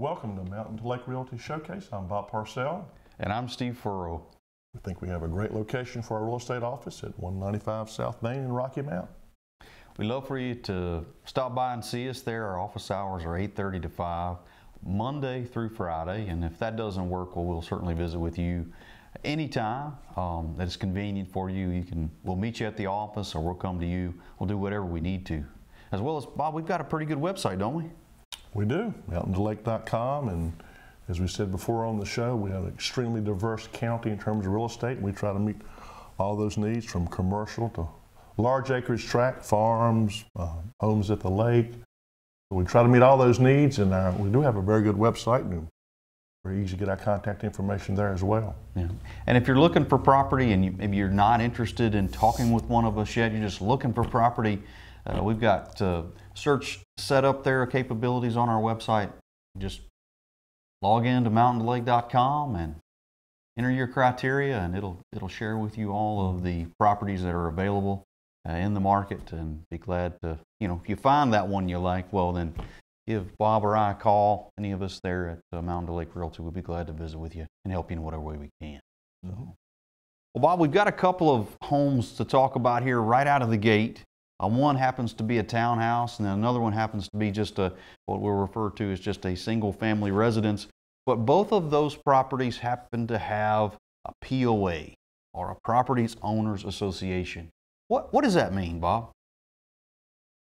Welcome to Mountain to Lake Realty Showcase. I'm Bob Parcell. And I'm Steve Furrow. We think we have a great location for our real estate office at 195 South Main in Rocky Mount. We'd love for you to stop by and see us there. Our office hours are 8.30 to 5, Monday through Friday. And if that doesn't work, well, we'll certainly visit with you anytime um, that is convenient for you. You can, we'll meet you at the office or we'll come to you. We'll do whatever we need to. As well as, Bob, we've got a pretty good website, don't we? We do, mountaintolake.com. And as we said before on the show, we have an extremely diverse county in terms of real estate. We try to meet all those needs from commercial to large acreage tract, farms, uh, homes at the lake. We try to meet all those needs, and uh, we do have a very good website, and very easy to get our contact information there as well. Yeah. And if you're looking for property and you, maybe you're not interested in talking with one of us yet, you're just looking for property, uh, we've got uh, search set up there, capabilities on our website. Just log in to mountaintolake.com and enter your criteria, and it'll it'll share with you all of the properties that are available uh, in the market, and be glad to you know if you find that one you like, well then give Bob or I a call. Any of us there at uh, Mountain Lake Realty we'd be glad to visit with you and help you in whatever way we can. So. Well, Bob, we've got a couple of homes to talk about here right out of the gate. Uh, one happens to be a townhouse, and then another one happens to be just a what we'll refer to as just a single family residence. But both of those properties happen to have a POA or a Properties Owners Association. What what does that mean, Bob?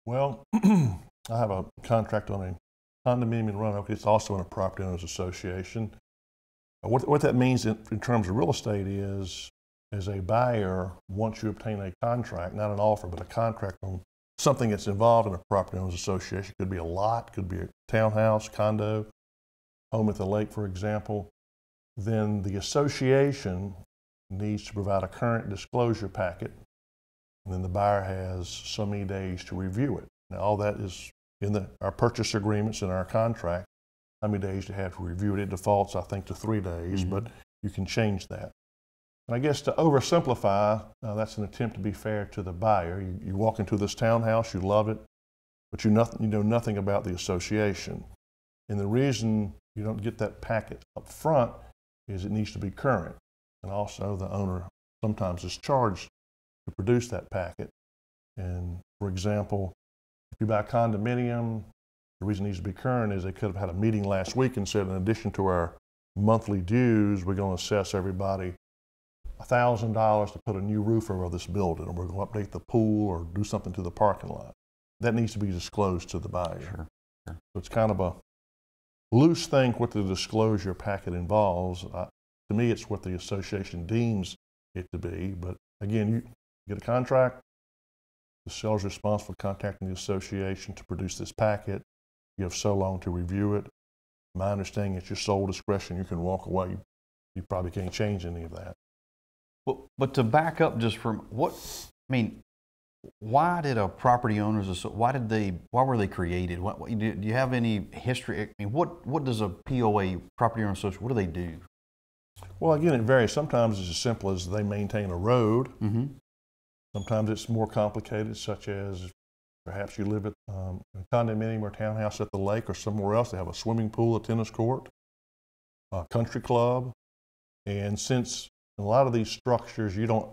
Well, I have a contract on a condominium in Roanoke. It's also in a property owners association. What, what that means in, in terms of real estate is as a buyer, once you obtain a contract, not an offer, but a contract on something that's involved in a property owners association, could be a lot, could be a townhouse, condo, home at the lake, for example, then the association needs to provide a current disclosure packet, and then the buyer has so many days to review it. Now, all that is in the, our purchase agreements and our contract. How many days you have to review it? It defaults, I think, to three days, mm-hmm. but you can change that. And I guess to oversimplify, uh, that's an attempt to be fair to the buyer. You, you, walk into this townhouse, you love it, but you, you know nothing about the association. And the reason you don't get that packet up front is it needs to be current. And also the owner sometimes is charged to produce that packet. And for example, if you buy a condominium, the reason it needs to be current is they could have had a meeting last week and said in addition to our monthly dues, we're going to assess everybody $1,000 to put a new roof over this building, or we're going to update the pool or do something to the parking lot. That needs to be disclosed to the buyer. Sure. sure. So it's kind of a loose thing what the disclosure packet involves. Uh, to me, it's what the association deems it to be. But again, you get a contract, the seller's responsible for contacting the association to produce this packet. You have so long to review it. My understanding is your sole discretion. You can walk away. You probably can't change any of that. But, but to back up just from what, I mean, why did a property owners, why did they, why were they created? What, do you have any history? I mean, what, what does a POA, property owner association, what do they do? Well, again, it varies. Sometimes it's as simple as they maintain a road. Mm-hmm. Sometimes it's more complicated, such as perhaps you live at um, a condominium or townhouse at the lake or somewhere else. They have a swimming pool, a tennis court, a country club. And since a lot of these structures, you don't,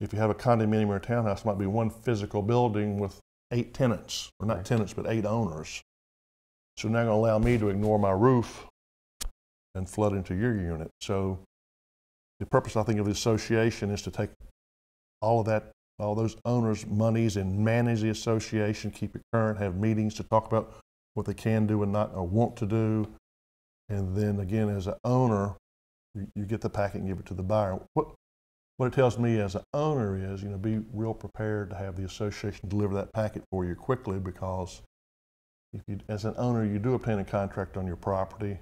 if you have a condominium or a townhouse, might be one physical building with eight tenants, or not tenants, but eight owners. So now going to allow me to ignore my roof and flood into your unit. So the purpose, I think, of the association is to take all of that, all those owners' monies and manage the association, keep it current, have meetings to talk about what they can do and not or want to do. And then again, as an owner, you, get the packet and give it to the buyer. What, what it tells me as an owner is, you know, be real prepared to have the association deliver that packet for you quickly because if you, as an owner, you do obtain a contract on your property.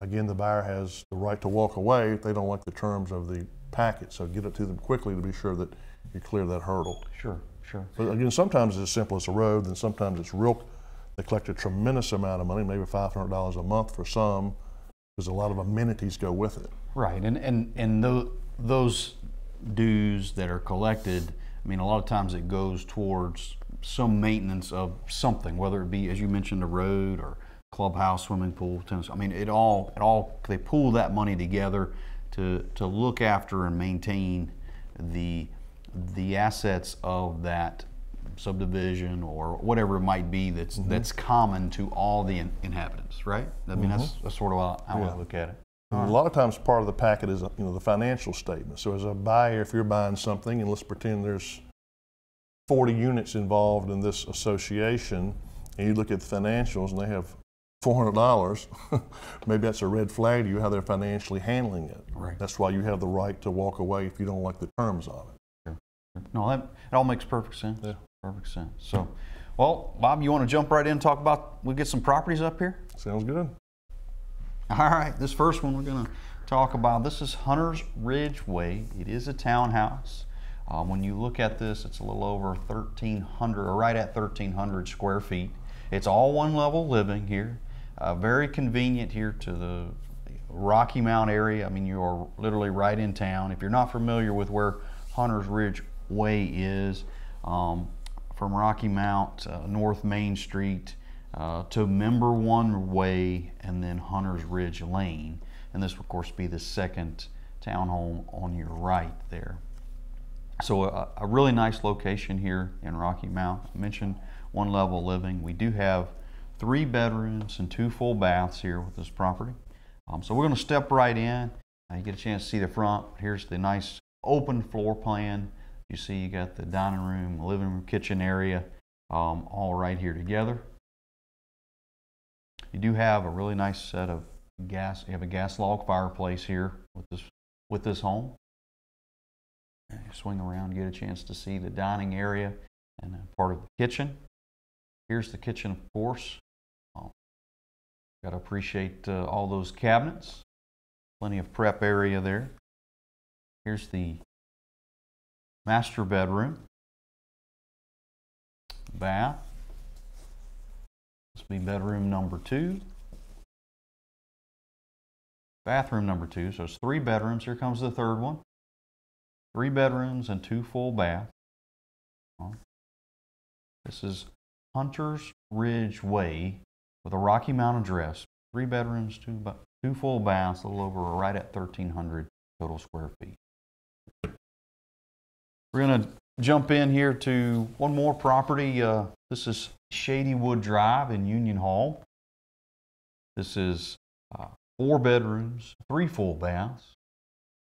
Again, the buyer has the right to walk away if they don't like the terms of the packet. So get it to them quickly to be sure that you clear that hurdle. Sure, sure. But again, sometimes it's as simple as a road, and sometimes it's real. They collect a tremendous amount of money, maybe $500 a month for some because a lot of amenities go with it. Right, and and and those those dues that are collected, I mean, a lot of times it goes towards some maintenance of something, whether it be, as you mentioned, a road or clubhouse, swimming pool, tennis. I mean, it all, it all, they pool that money together to, to look after and maintain the, the assets of that subdivision or whatever it might be that's, mm-hmm. that's common to all the in- inhabitants, right? I mean, that's, mm-hmm. that's sort of how how Yeah. I look at it. And A lot of times, part of the packet is, you know, the financial statement. So as a buyer, if you're buying something, and let's pretend there's 40 units involved in this association, and you look at the financials and they have $400, maybe that's a red flag to you how they're financially handling it. Right. That's why you have the right to walk away if you don't like the terms of it. No, that, it all makes perfect sense. Yeah. Perfect sense. So, well, Bob, you want to jump right in and talk about, we get some properties up here? Sounds good? All right, this first one we're going to talk about, this is Hunter's Ridge Way. It is a townhouse. Um, when you look at this, it's a little over 1,300, or right at 1,300 square feet. It's all one level living here. Uh, very convenient here to the Rocky Mount area. I mean, you are literally right in town. If you're not familiar with where Hunter's Ridge Way is, um, from Rocky Mount, uh, North Main Street, uh, to Member One Way, and then Hunter's Ridge Lane. And this, will, of course, be the second townhome on your right there. So a, a really nice location here in Rocky Mount. I mentioned one level living. We do have three bedrooms and two full baths here with this property. Um, so we're going to step right in. Uh, you get a chance to see the front. Here's the nice open floor plan. You see you got the dining room, living room, kitchen area, um, all right here together. You do have a really nice set of gas. You have a gas log fireplace here with this with this home. Swing around, get a chance to see the dining area and part of the kitchen. Here's the kitchen, of course. Um, Got to appreciate uh, all those cabinets. Plenty of prep area there. Here's the master bedroom, bath. This will be bedroom number two. Bathroom number two. So it's three bedrooms. Here comes the third one. Three bedrooms and two full baths. This is Hunter's Ridge Way with a Rocky Mount address. Three bedrooms, two, two full baths, a little over right at 1,300 total square feet. We're going to jump in here to one more property. Uh, this is Shady Wood Drive in Union Hall. This is uh, four bedrooms, three full baths,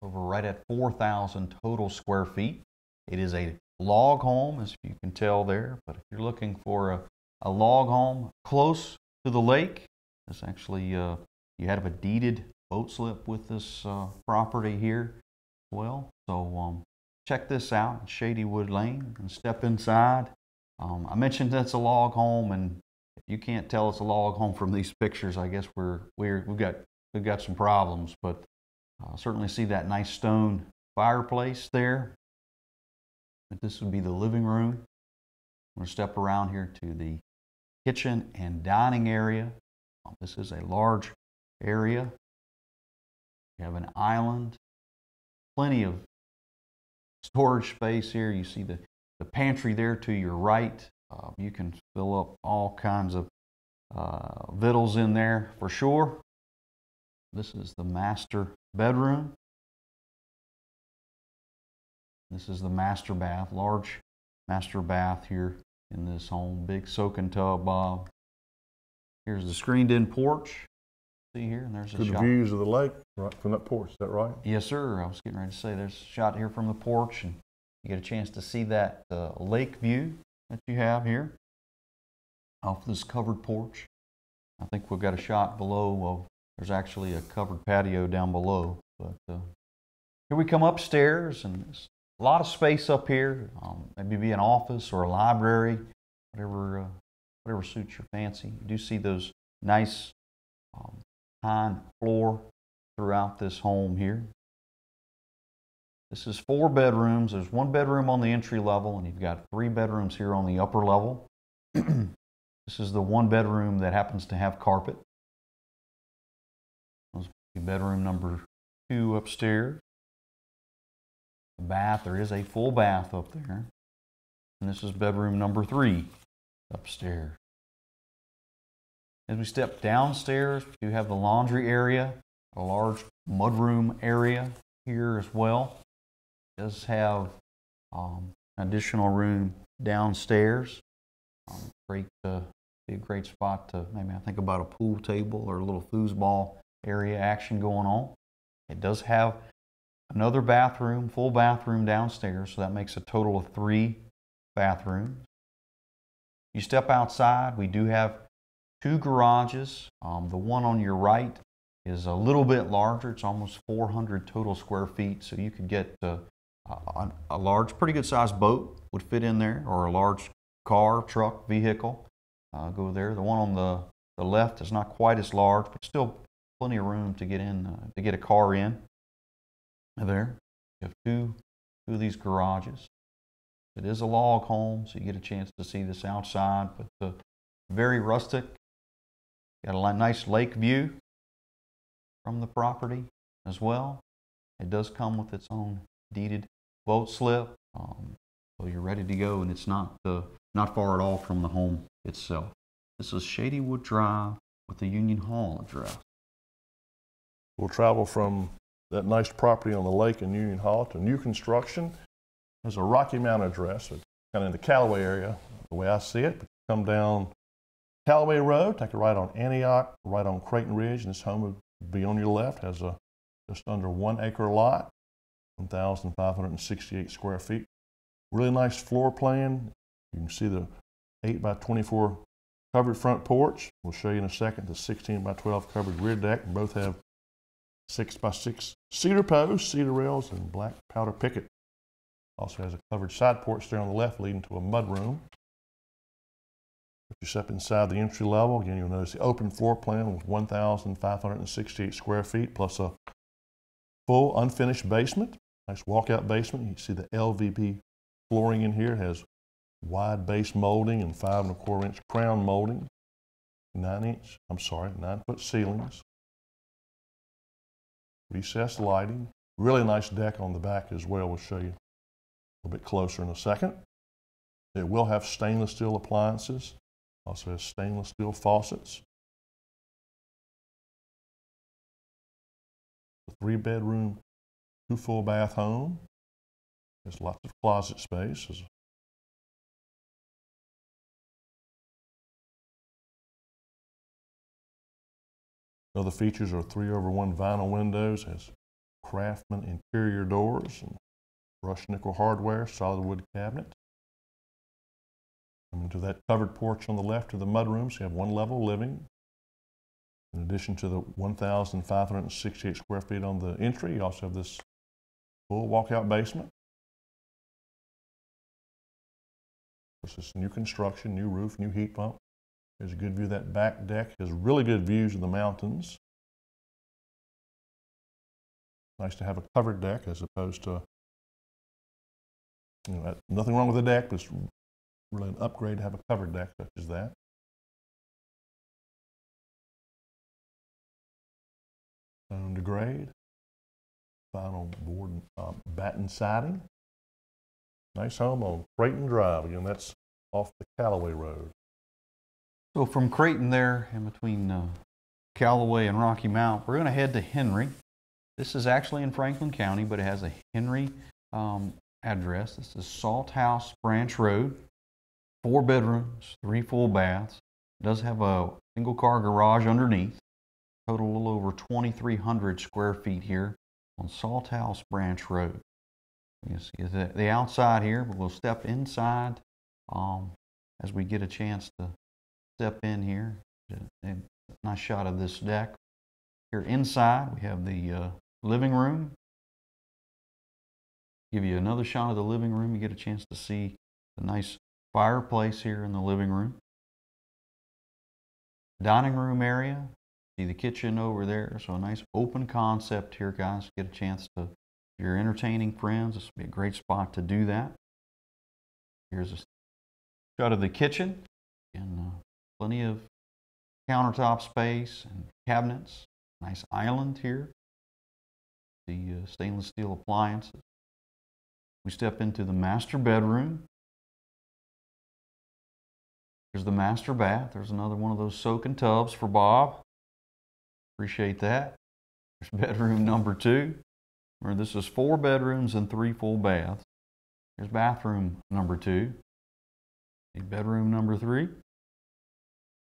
over right at 4,000 total square feet. It is a log home, as you can tell there, but if you're looking for a, a log home close to the lake, it's actually, uh, you have a deeded boat slip with this uh, property here well. So um, check this out, Shady Wood Lane, and step inside. Um, I mentioned that's a log home, and if you can't tell it's a log home from these pictures, I guess we're, we're, we've, got, we've got some problems, but uh, certainly see that nice stone fireplace there. But this would be the living room. I'm going to step around here to the kitchen and dining area. Um, This is a large area. You have an island, plenty of storage space here. You see the, the pantry there to your right. Uh, you can fill up all kinds of uh, victuals in there for sure. This is the master bedroom. This is the master bath, large master bath here in this home. Big soaking tub, Bob. Here's the screened in porch. See here, and there's a To the shot. views of the lake right from that porch, is that right? Yes, sir. I was getting ready to say there's a shot here from the porch, and you get a chance to see that uh, lake view that you have here off this covered porch. I think we've got a shot below of there's actually a covered patio down below. But uh, here we come upstairs, and there's a lot of space up here. Um, maybe be an office or a library, whatever uh, whatever suits your fancy. You do see those nice um, pine floor throughout this home here. This is four bedrooms. There's one bedroom on the entry level, and you've got three bedrooms here on the upper level. this is the one bedroom that happens to have carpet. Bedroom number two upstairs. The bath, there is a full bath up there. And this is bedroom number three upstairs. As we step downstairs, do have the laundry area, a large mudroom area here as well. It does have um, additional room downstairs. Um, great, uh, be a great spot to maybe I think about a pool table or a little foosball area action going on. It does have another bathroom, full bathroom downstairs, so that makes a total of three bathrooms. You step outside, we do have two garages. Um, the one on your right is a little bit larger. It's almost 400 total square feet, so you could get uh, a, a large, pretty good sized boat would fit in there, or a large car, truck, vehicle uh, go there. The one on the, the left is not quite as large, but still plenty of room to get in, uh, to get a car in. There, you have two, two of these garages. It is a log home, so you get a chance to see this outside, but uh, very rustic. Got a nice lake view from the property as well. It does come with its own deeded boat slip, um, so you're ready to go, and it's not uh, not far at all from the home itself. This is Shadywood Drive with the Union Hall address. We'll travel from that nice property on the lake in Union Hall to new construction. There's a Rocky Mountain address, kind of in the Callaway area, the way I see it. But come down Callaway Road, take a right on Antioch, right on Creighton Ridge, and this home would be on your left. Has a just under one acre lot, 1,568 square feet. Really nice floor plan. You can see the 8 by 24 covered front porch. We'll show you in a second the 16 by 12 covered rear deck. Both have 6 by 6 cedar posts, cedar rails, and black powder picket. Also has a covered side porch there on the left leading to a mudroom. If you step inside the entry level, again, you'll notice the open floor plan with 1,568 square feet plus a full unfinished basement. Nice walkout basement. You see the LVP flooring in here. It has wide base molding and five and a quarter inch crown molding. Nine inch, I'm sorry, nine foot ceilings. Recessed lighting. Really nice deck on the back as well. We'll show you a little bit closer in a second. It will have stainless steel appliances. Also has stainless steel faucets. A three bedroom, two full bath home. There's lots of closet space. There's Other features are three over one vinyl windows, has Craftsman interior doors, and brushed nickel hardware, solid wood cabinet. Coming to that covered porch on the left of the mudroom, so you have one level living. In addition to the 1,568 square feet on the entry, you also have this full walkout basement. This is new construction, new roof, new heat pump. There's a good view of that back deck. Has really good views of the mountains. Nice to have a covered deck as opposed to, you know, nothing wrong with the deck, but it's really an upgrade to have a covered deck such as that. Stone to grade. Vinyl board uh, batten siding. Nice home on Creighton Drive. Again, that's off the Callaway Road. So from Creighton there, in between uh, Callaway and Rocky Mount, we're going to head to Henry. This is actually in Franklin County, but it has a Henry um, address. This is Salt House Branch Road. Four bedrooms, three full baths. It does have a single car garage underneath. Total a little over 2,300 square feet here on Salt House Branch Road. You see the, the outside here, but we'll step inside um, as we get a chance to step in here. A nice shot of this deck. Here inside, we have the uh, living room. Give you another shot of the living room. You get a chance to see the nice fireplace here in the living room. Dining room area. See the kitchen over there. So a nice open concept here, guys. Get a chance to, if you're entertaining friends, this would be a great spot to do that. Here's a shot of the kitchen. And uh, Plenty of countertop space and cabinets. Nice island here. The uh, stainless steel appliances. We step into the master bedroom. Here's the master bath. There's another one of those soaking tubs for Bob. Appreciate that. There's bedroom number two. Remember, this is four bedrooms and three full baths. Here's bathroom number two. Bedroom number three. I'm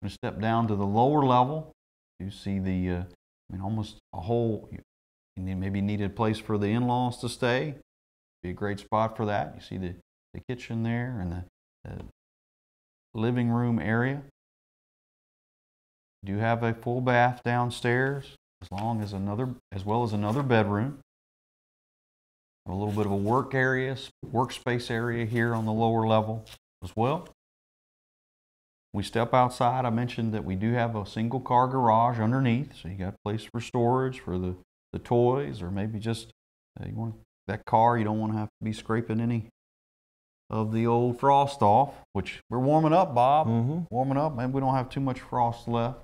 going to step down to the lower level. You see the, uh, I mean, almost a whole, you maybe needed place for the in-laws to stay. Be a great spot for that. You see the, the kitchen there and the, the living room area. Do have a full bath downstairs, as long as another, as well as another bedroom. A little bit of a work area, workspace area here on the lower level as well. We step outside. I mentioned that we do have a single car garage underneath, so you got place for storage for the, the toys, or maybe just uh, you want that car. You don't want to have to be scraping any of the old frost off, which we're warming up, Bob. Mm-hmm. Warming up. Maybe we don't have too much frost left,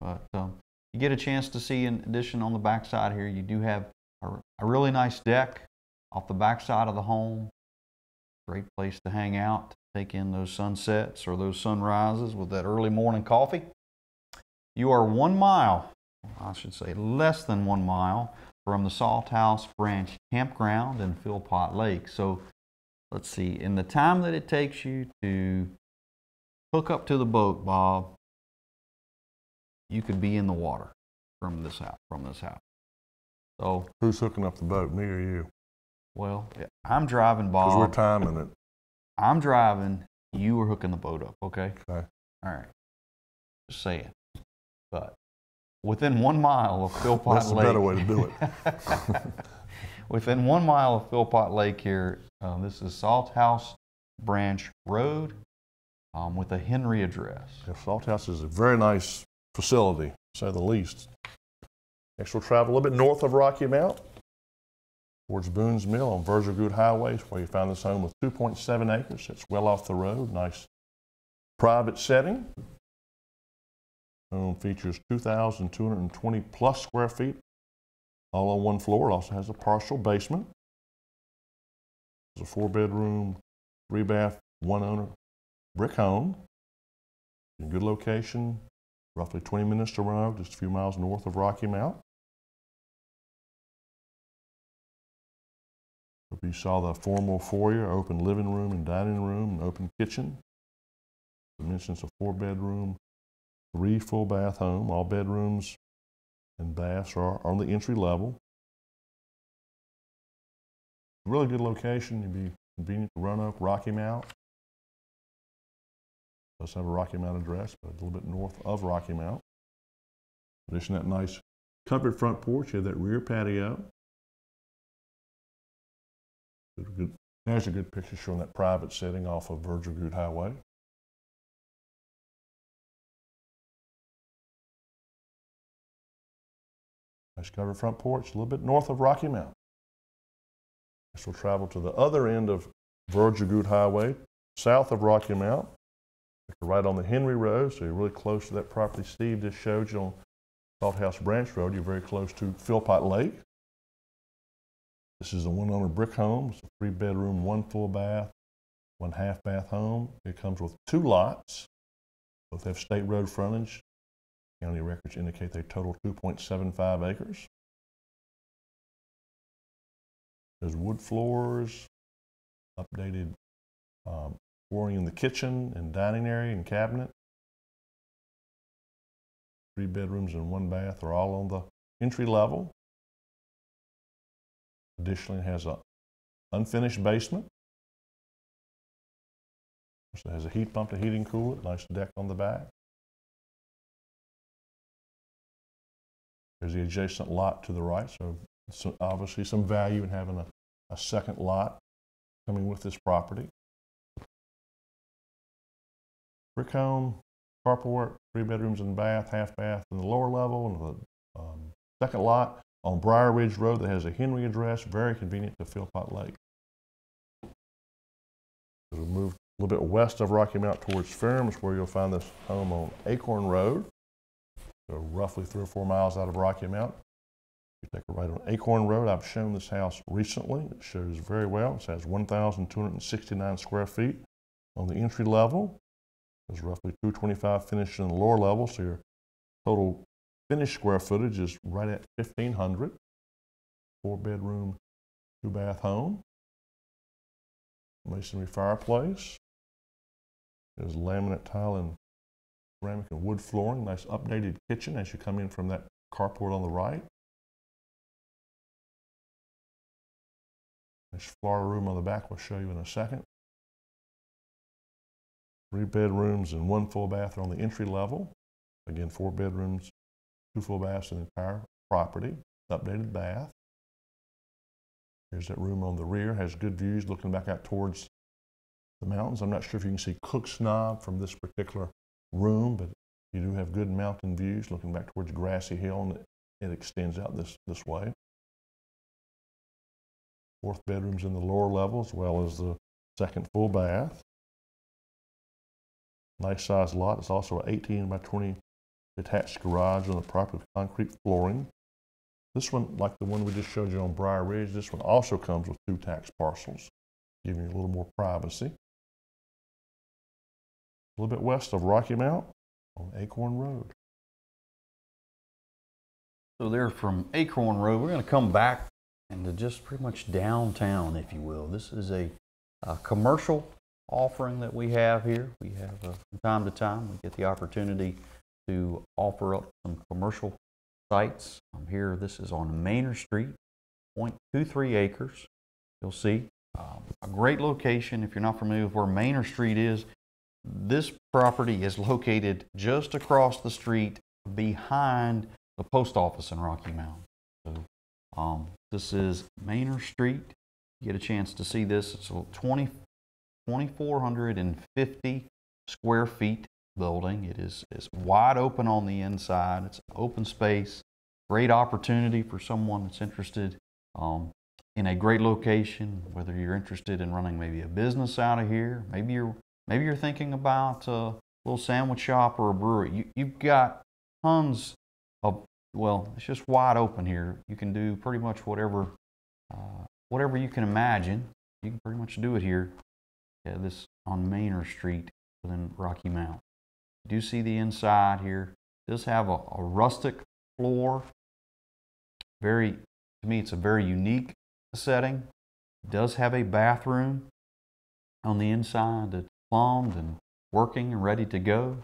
but um, you get a chance to see. In addition, on the back side here, you do have a, a really nice deck off the back side of the home. Great place to hang out, take in those sunsets or those sunrises with that early morning coffee. You are one mile, I should say less than one mile, from the Salt House Branch Campground in Philpott Lake. So let's see, in the time that it takes you to hook up to the boat, Bob, you could be in the water from this house. From this house. So Who's hooking up the boat, me or you? well, I'm driving, Bob. Because we're timing it. I'm driving. You were hooking the boat up. Okay. Okay. All right. Just saying. But within one mile of Philpott That's the Lake. better way to do it. within one mile of Philpott Lake here, um, this is Salt House Branch Road um, with a Henry address. Yeah, Salt House is a very nice facility, to say the least. Next, we'll travel a little bit north of Rocky Mount towards Boone's Mill on Virgil Goode Highway, where you find this home with 2.7 acres. It's well off the road, nice private setting. Home features 2,220 plus square feet, all on one floor. It also has a partial basement. It's a four bedroom, three bath, one owner brick home. In good location, roughly 20 minutes to Roanoke, just a few miles north of Rocky Mount. You saw the formal foyer, open living room and dining room, and open kitchen. Dimensions of four bedroom, three full bath home. All bedrooms and baths are on the entry level. Really good location. You'd be convenient to Roanoke, Rocky Mount. Does have a Rocky Mount address, but a little bit north of Rocky Mount. In addition that nice covered front porch, you have that rear patio. Good, there's a good picture showing that private setting off of Virgil Goode Highway. Nice covered front porch, a little bit north of Rocky Mount. We'll travel to the other end of Goode Highway, south of Rocky Mount. Right on the Henry Road, so you're really close to that property Steve just showed you on Salt House Branch Road. You're very close to Philpott Lake. This is a one owner brick home. It's a three bedroom, one full bath, one half bath home. It comes with two lots. Both have state road frontage. County records indicate they total 2.75 acres. There's wood floors, updated um, flooring in the kitchen and dining area and cabinet. Three bedrooms and one bath are all on the entry level. Additionally, it has a unfinished basement. So it has a heat pump to heat and cool it, nice deck on the back. There's the adjacent lot to the right, so, so obviously some value in having a, a second lot coming with this property. Brick home, carport, three bedrooms and bath, half bath in the lower level, and the um, second lot on Briar Ridge Road that has a Henry address, very convenient to Philpott Lake. As we move a little bit west of Rocky Mount towards Ferrum where you'll find this home on Acorn Road, so roughly three or four miles out of Rocky Mount. You take a right on Acorn Road. I've shown this house recently. It shows very well. It has 1,269 square feet on the entry level. There's roughly 225 finished in the lower level, so your total finished square footage is right at 1,500. Four bedroom, two bath home. Masonry fireplace. There's laminate tile and ceramic and wood flooring. Nice updated kitchen as you come in from that carport on the right. There's floor room on the back we'll show you in a second. Three bedrooms and one full bath are on the entry level. Again, four bedrooms, two full baths in the entire property. Updated bath. Here's that room on the rear, has good views looking back out towards the mountains. I'm not sure if you can see Cook's Knob from this particular room, but you do have good mountain views looking back towards Grassy Hill, and it extends out this, this way. Fourth bedroom's in the lower level, as well as the second full bath. Nice sized lot. It's also an 18 by 20 detached garage on the property with concrete flooring. This one, like the one we just showed you on Briar Ridge, this one also comes with two tax parcels, giving you a little more privacy. A little bit west of Rocky Mount on Acorn Road. So there from Acorn Road, we're going to come back into just pretty much downtown, if you will. This is a, a commercial offering that we have here. We have uh, from time to time we get the opportunity to offer up some commercial sites. Um, here, this is on Manor Street, 0.23 acres. You'll see um, a great location. If you're not familiar with where Manor Street is, this property is located just across the street behind the post office in Rocky Mount. So, um, this is Manor Street. You get a chance to see this. It's a 20, 2,450 square feet building. It is, is wide open on the inside. It's open space. Great opportunity for someone that's interested um, in a great location, whether you're interested in running maybe a business out of here, maybe you're maybe you're thinking about a little sandwich shop or a brewery. You, you've got tons of well, it's just wide open here. You can do pretty much whatever uh, whatever you can imagine. You can pretty much do it here. Yeah, this on Manor Street within Rocky Mount. You do see the inside here. It does have a, a rustic floor. Very, to me, it's a very unique setting. It does have a bathroom on the inside that's plumbed and working and ready to go.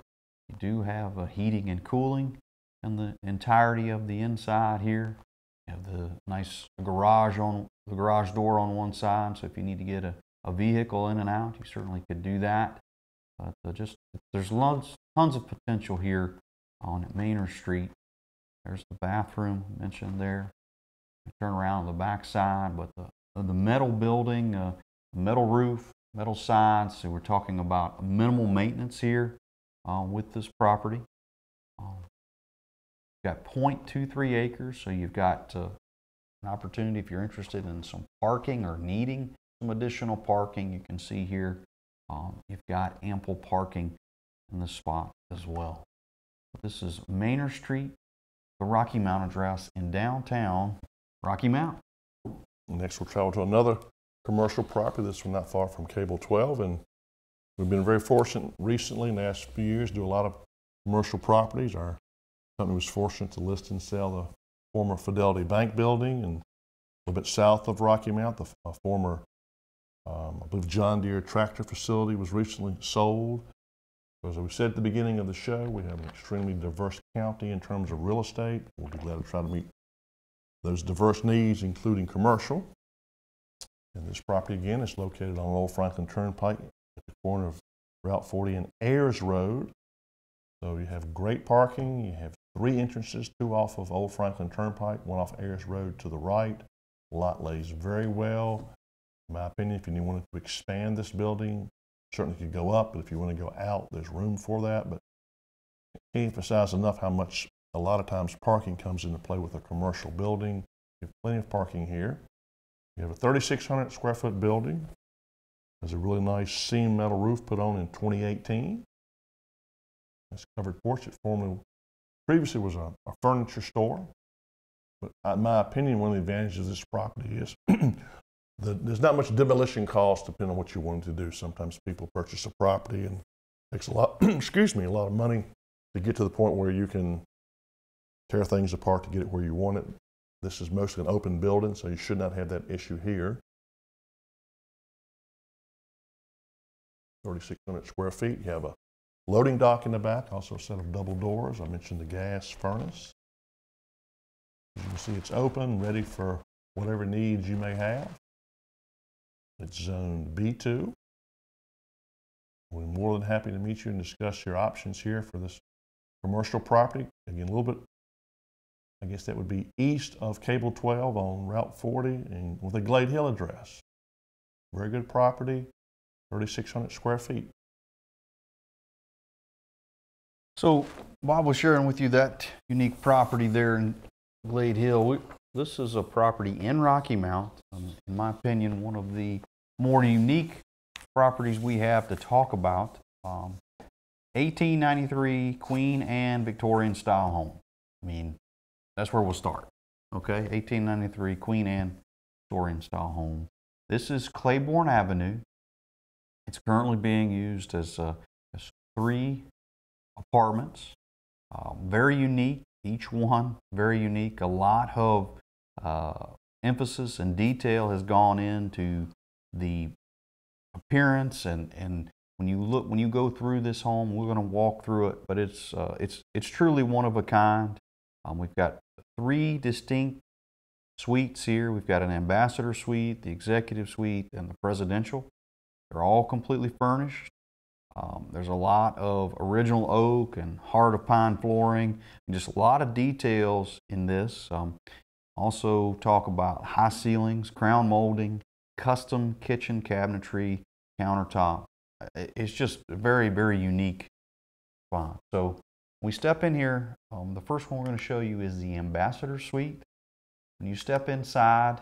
You do have a heating and cooling in the entirety of the inside here. You have the nice garage on the garage door on one side, so if you need to get a, a vehicle in and out, you certainly could do that. But uh, just there's lots, tons of potential here on Manor Street. There's the bathroom mentioned there. turn around the back side, but the, the metal building, uh, metal roof, metal sides. So we're talking about minimal maintenance here uh, with this property. Got 0.23 acres, so you've got uh, an opportunity if you're interested in some parking or needing some additional parking. You can see here um, you've got ample parking in this spot as well. This is Manor Street, the Rocky Mount address in downtown Rocky Mount. Next, we'll travel to another commercial property. This one not far from Cable 12, and we've been very fortunate recently in the last few years to do a lot of commercial properties. Our company was fortunate to list and sell the former Fidelity Bank building and a little bit south of Rocky Mount, the former, um, I believe, John Deere tractor facility was recently sold. As we said at the beginning of the show, we have an extremely diverse county in terms of real estate. We'll be glad to try to meet those diverse needs, including commercial. And this property, again, is located on Old Franklin Turnpike at the corner of Route 40 and Ayers Road. So you have great parking. You have three entrances, two off of Old Franklin Turnpike, one off Ayers Road to the right. Lot lays very well. In my opinion, if you wanted to expand this building, certainly could go up, but if you want to go out, there's room for that. But emphasize enough how much a lot of times parking comes into play with a commercial building. You have plenty of parking here. You have a 3,600 square foot building. There's a really nice seam metal roof put on in 2018. This covered porch. It formerly, previously was a, a furniture store. But in my opinion, one of the advantages of this property is the, there's not much demolition cost depending on what you want to do. Sometimes people purchase a property and it Takes a lot, excuse me, a lot of money to get to the point where you can tear things apart to get it where you want it. This is mostly an open building, so you should not have that issue here. 3,600 square feet. You have a loading dock in the back, also a set of double doors. I mentioned the gas furnace. As you can see, it's open, ready for whatever needs you may have. It's zone B2. We're more than happy to meet you and discuss your options here for this commercial property. Again, a little bit, I guess that would be east of Cable 12 on Route 40 and with a Glade Hill address. Very good property, 3,600 square feet. So Bob was sharing with you that unique property there in Glade Hill. We, this is a property in Rocky Mount. Um, in my opinion, one of the more unique properties we have to talk about. Um, 1893 Queen Anne Victorian style home. I mean, that's where we'll start. Okay, 1893 Queen Anne Victorian style home. This is Claiborne Avenue. It's currently being used as, uh, as three apartments. Uh, very unique, each one very unique. A lot of uh, emphasis and detail has gone into the appearance and, and when you look when you go through this home we're going to walk through it but it's uh, it's it's truly one of a kind um, we've got three distinct suites here we've got an ambassador suite the executive suite and the presidential they're all completely furnished um, there's a lot of original oak and heart of pine flooring just a lot of details in this um, also talk about high ceilings crown molding custom kitchen cabinetry, countertop. It's just a very, very unique. So we step in here, um, the first one we're going to show you is the Ambassador Suite. When you step inside,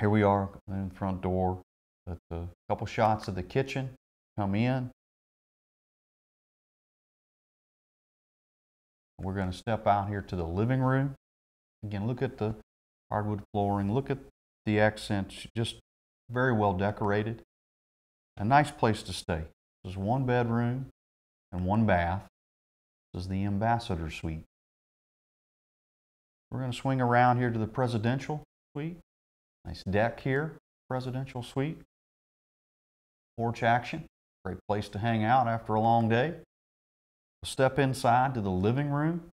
here we are in the front door. A couple shots of the kitchen. Come in. We're going to step out here to the living room. Again, look at the hardwood flooring. Look at the accents. Just very well decorated. A nice place to stay. This is one bedroom and one bath. This is the Ambassador Suite. We're going to swing around here to the Presidential Suite. Nice deck here, Presidential Suite. Porch action, great place to hang out after a long day. Step inside to the living room.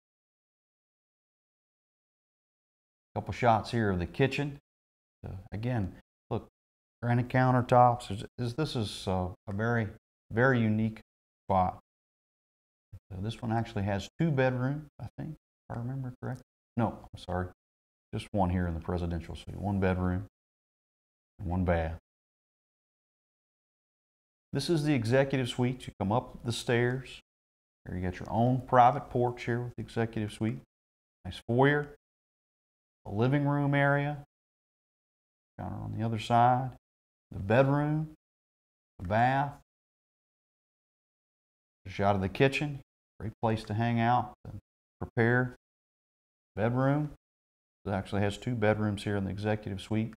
A couple shots here of the kitchen. Uh, again, look, granite countertops. This is uh, a very, very unique spot. So this one actually has two bedrooms, I think, if I remember correct. No, I'm sorry. Just one here in the presidential suite. One bedroom one bath. This is the executive suite. You come up the stairs. Here you got your own private porch here with the executive suite. Nice foyer. A living room area. Counter on the other side the bedroom, the bath, shot of the kitchen, great place to hang out and prepare. Bedroom, it actually has two bedrooms here in the executive suite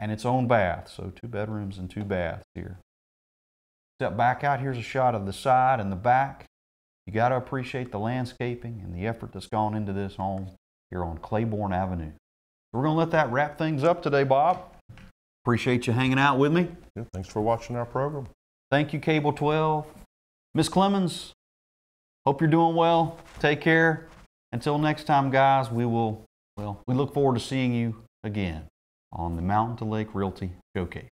and its own bath, so two bedrooms and two baths here. Step back out, here's a shot of the side and the back. You got to appreciate the landscaping and the effort that's gone into this home here on Claiborne Avenue. We're going to let that wrap things up today, Bob. Appreciate you hanging out with me. Yeah, thanks for watching our program. Thank you, Cable 12. Miss Clemens, hope you're doing well. Take care. Until next time, guys, we will, well, we look forward to seeing you again on the Mountain to Lake Realty Showcase.